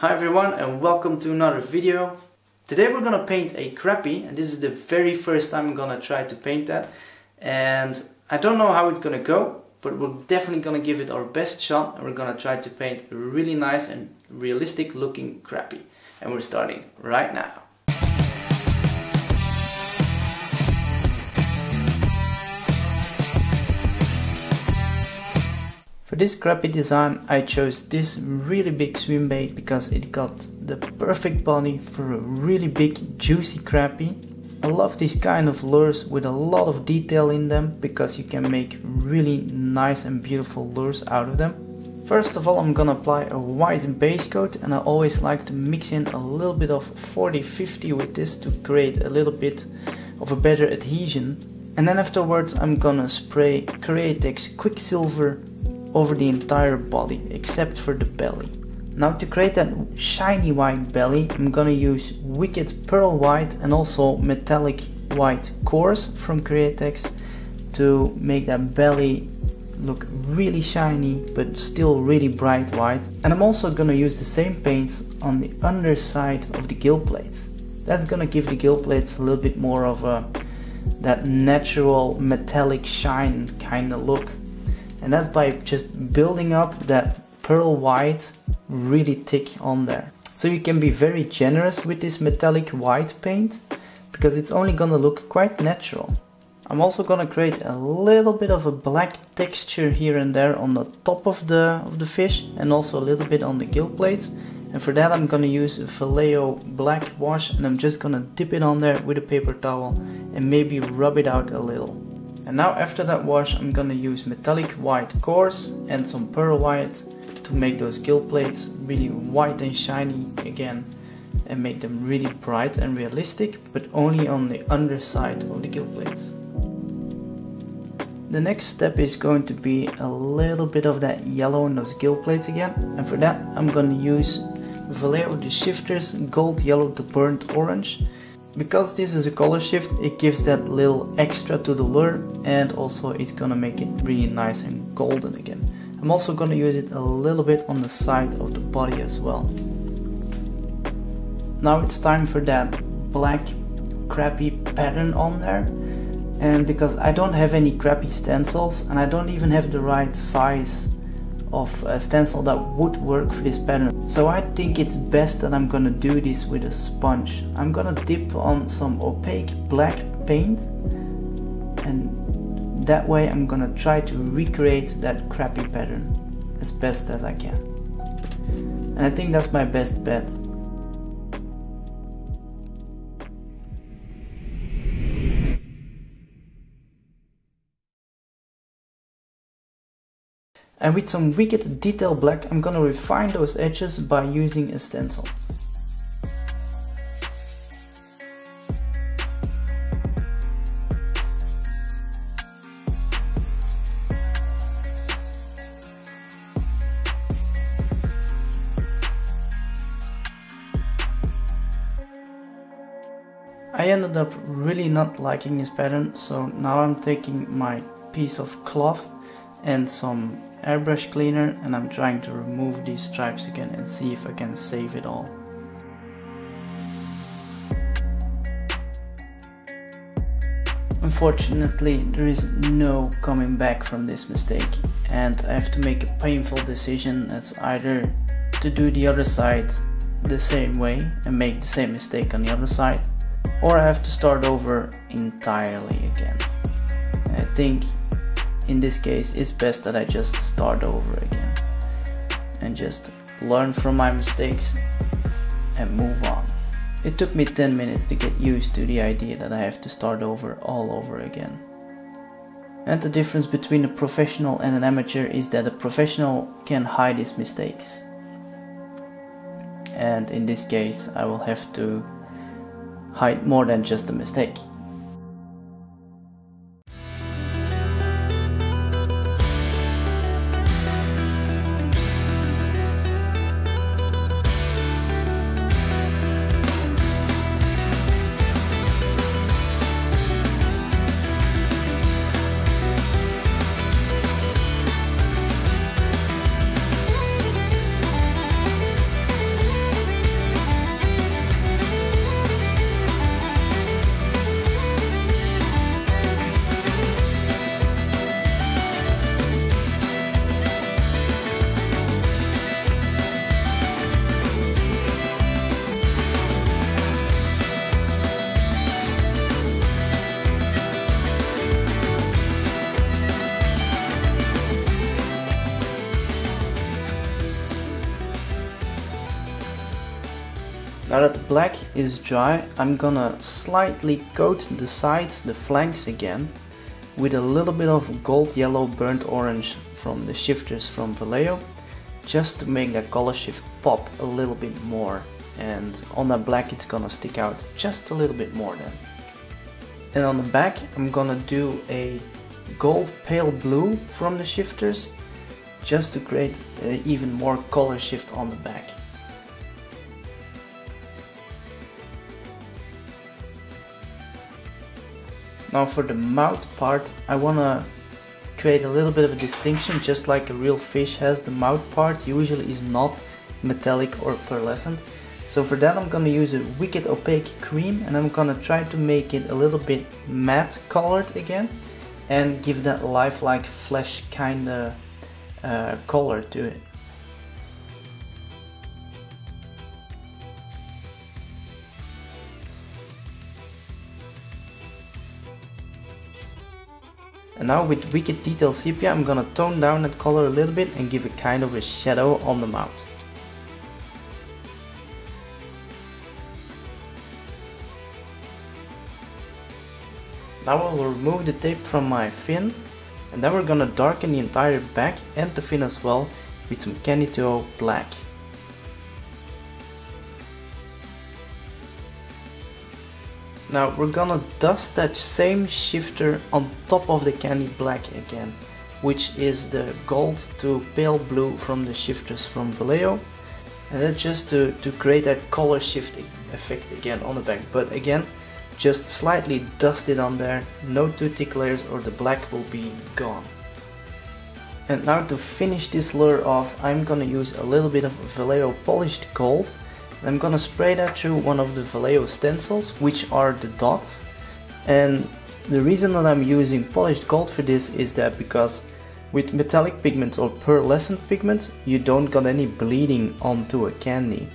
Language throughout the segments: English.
Hi everyone and welcome to another video. Today we're gonna paint a crappie and this is the very first time I'm gonna try to paint that and I don't know how it's gonna go but we're definitely gonna give it our best shot and we're gonna try to paint a really nice and realistic looking crappie and we're starting right now. For this crappie design I chose this really big swim bait because it got the perfect body for a really big juicy crappie. I love these kind of lures with a lot of detail in them because you can make really nice and beautiful lures out of them. First of all I'm gonna apply a white base coat and I always like to mix in a little bit of 40-50 with this to create a little bit of a better adhesion. And then afterwards I'm gonna spray Createx Quicksilver over the entire body except for the belly. Now to create that shiny white belly I'm gonna use Wicked Pearl White and also Metallic White Cores from Createx to make that belly look really shiny but still really bright white and I'm also gonna use the same paints on the underside of the gill plates. That's gonna give the gill plates a little bit more of a that natural metallic shine kind of look and that's by just building up that pearl white really thick on there. So you can be very generous with this metallic white paint because it's only gonna look quite natural. I'm also gonna create a little bit of a black texture here and there on the top of the, of the fish and also a little bit on the gill plates. And for that I'm gonna use Vallejo black wash and I'm just gonna dip it on there with a paper towel and maybe rub it out a little. And now after that wash I'm gonna use metallic white cores and some pearl white to make those gill plates really white and shiny again and make them really bright and realistic but only on the underside of the gill plates. The next step is going to be a little bit of that yellow on those gill plates again and for that I'm gonna use Vallejo the Shifters Gold Yellow to Burnt Orange because this is a color shift, it gives that little extra to the lure and also it's gonna make it really nice and golden again. I'm also gonna use it a little bit on the side of the body as well. Now it's time for that black crappie pattern on there and because I don't have any crappie stencils and I don't even have the right size of a stencil that would work for this pattern. So I think it's best that I'm gonna do this with a sponge. I'm gonna dip on some opaque black paint and that way I'm gonna try to recreate that crappie pattern as best as I can. And I think that's my best bet. And with some wicked detail black, I'm gonna refine those edges by using a stencil. I ended up really not liking this pattern, so now I'm taking my piece of cloth and some airbrush cleaner and I'm trying to remove these stripes again and see if I can save it all. Unfortunately there is no coming back from this mistake and I have to make a painful decision that's either to do the other side the same way and make the same mistake on the other side or I have to start over entirely again. I think in this case it's best that I just start over again and just learn from my mistakes and move on. It took me 10 minutes to get used to the idea that I have to start over all over again. And the difference between a professional and an amateur is that a professional can hide his mistakes. And in this case I will have to hide more than just a mistake. Now that the black is dry, I'm gonna slightly coat the sides, the flanks again, with a little bit of gold yellow burnt orange from the shifters from Vallejo, just to make that color shift pop a little bit more. And on that black it's gonna stick out just a little bit more then. And on the back I'm gonna do a gold pale blue from the shifters, just to create even more color shift on the back. Now for the mouth part, I wanna create a little bit of a distinction, just like a real fish has. The mouth part usually is not metallic or pearlescent. So for that I'm gonna use a Wicked Opaque cream and I'm gonna try to make it a little bit matte colored again and give that lifelike flesh kinda uh, color to it. And now with Wicked Detail Sepia I'm gonna tone down that color a little bit and give it kind of a shadow on the mouth. Now I will remove the tape from my fin and then we're gonna darken the entire back and the fin as well with some Candy2O black. Now we're gonna dust that same shifter on top of the candy black again, which is the gold to pale blue from the shifters from Vallejo. And that's just to, to create that color shifting effect again on the back. But again, just slightly dust it on there, no too thick layers or the black will be gone. And now to finish this lure off, I'm gonna use a little bit of Vallejo polished gold I'm gonna spray that through one of the Vallejo stencils, which are the dots. And the reason that I'm using polished gold for this is that because with metallic pigments or pearlescent pigments, you don't got any bleeding onto a candy.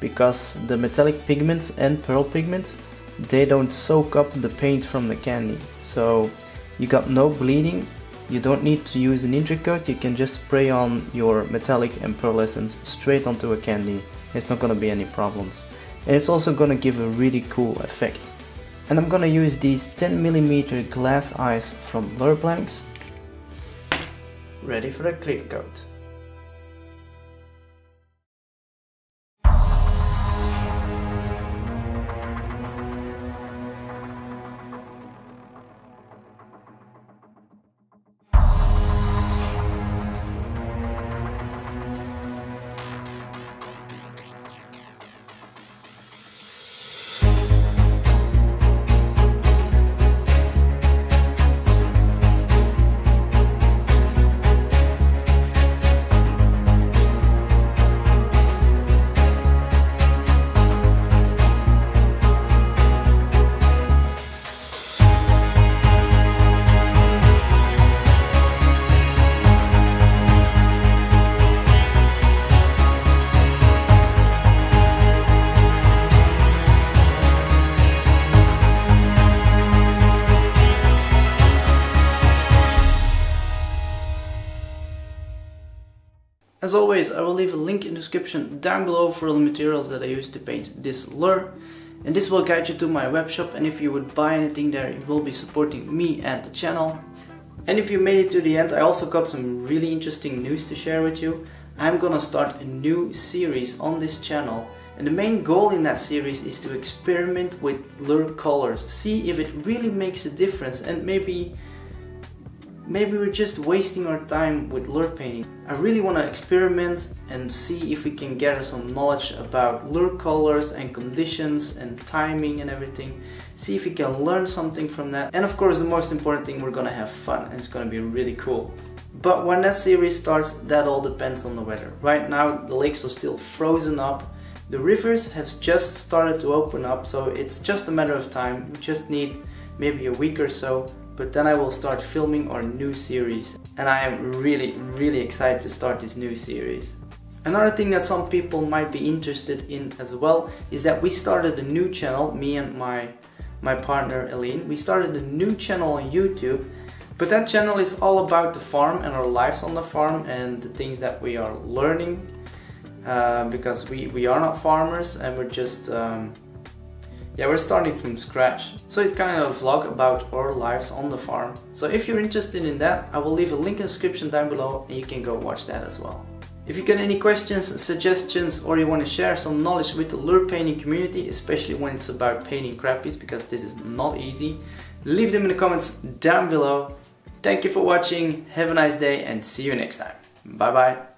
Because the metallic pigments and pearl pigments, they don't soak up the paint from the candy. So you got no bleeding, you don't need to use an intercoat, you can just spray on your metallic and pearlescence straight onto a candy it's not gonna be any problems. And it's also gonna give a really cool effect. And I'm gonna use these 10mm glass eyes from Lureblanks. Ready for a clear coat. As always, I will leave a link in the description down below for all the materials that I used to paint this lure. And this will guide you to my webshop and if you would buy anything there, you will be supporting me and the channel. And if you made it to the end, I also got some really interesting news to share with you. I'm gonna start a new series on this channel and the main goal in that series is to experiment with lure colors, see if it really makes a difference and maybe maybe we're just wasting our time with lure painting. I really want to experiment and see if we can gather some knowledge about lure colors and conditions and timing and everything. See if we can learn something from that. And of course the most important thing, we're gonna have fun and it's gonna be really cool. But when that series starts, that all depends on the weather. Right now the lakes are still frozen up. The rivers have just started to open up, so it's just a matter of time. We just need maybe a week or so but then I will start filming our new series and I am really really excited to start this new series. Another thing that some people might be interested in as well is that we started a new channel, me and my my partner Eileen. We started a new channel on YouTube but that channel is all about the farm and our lives on the farm and the things that we are learning uh, because we, we are not farmers and we're just um, yeah we're starting from scratch. So it's kind of a vlog about our lives on the farm. So if you're interested in that I will leave a link in the description down below and you can go watch that as well. If you got any questions, suggestions or you want to share some knowledge with the lure painting community especially when it's about painting crappies because this is not easy leave them in the comments down below. Thank you for watching have a nice day and see you next time. Bye bye